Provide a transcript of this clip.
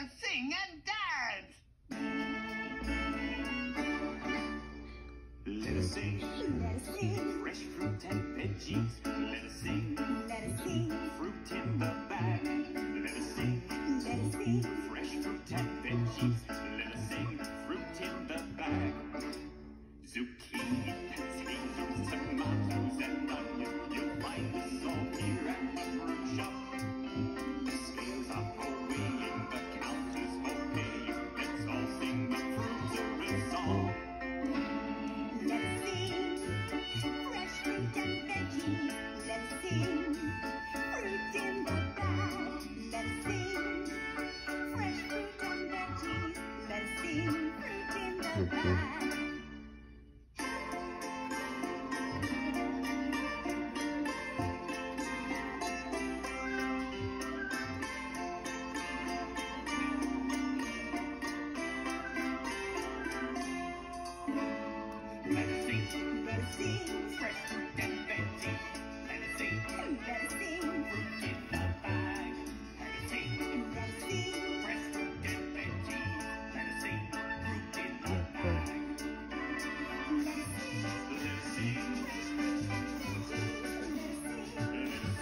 and sing and dance. Let us sing. Let us sing. Fresh fruit and veggies. Let us sing. Let us sing. Fruit in the bag. Let us sing. Let us sing. Fresh fruit and veggies. Let us sing. Let us sing. Let sing. Let sing.